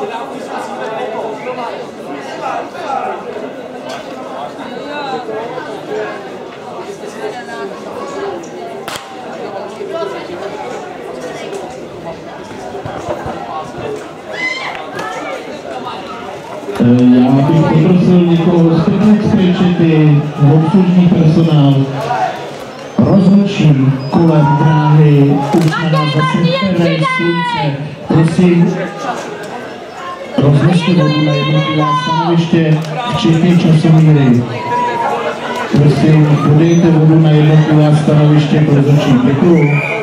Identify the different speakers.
Speaker 1: Eh, já bych poprosil někoho z technické čety, obslužní personál, rozhodčím kolem dráhy, už na nás zase. Prosím, rozhoďte vodu na jednotlivá stanoviště, včetně časomíry. Prosím, podejte vodu na jednotlivá stanoviště pro rozhodčí. Děkuju.